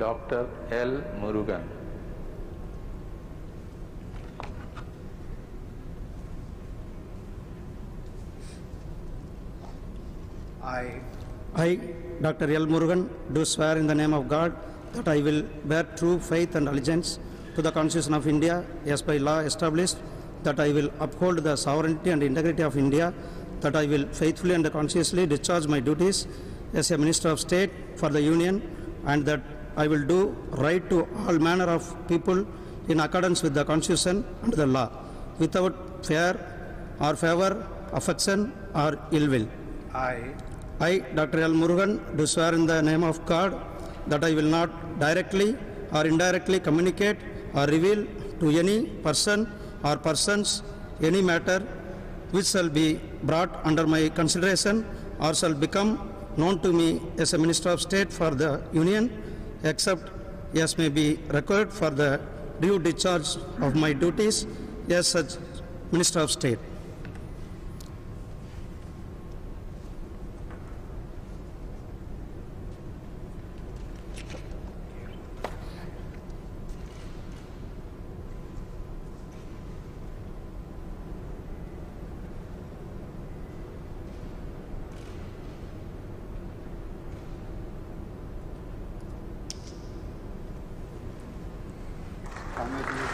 Dr. L. Murugan. I, I, Dr. L. Murugan, do swear in the name of God that I will bear true faith and allegiance to the Constitution of India as by law established, that I will uphold the sovereignty and integrity of India, that I will faithfully and conscientiously discharge my duties as a Minister of State for the Union, and that I will do right to all manner of people in accordance with the Constitution and the law, without fear or favor, affection or ill will. I, I, Dr. L. Murugan, do swear in the name of God that I will not directly or indirectly communicate or reveal to any person or persons any matter which shall be brought under my consideration or shall become known to me as a Minister of State for the Union, except as may be required for the due discharge of my duties as such Minister of State. Amen.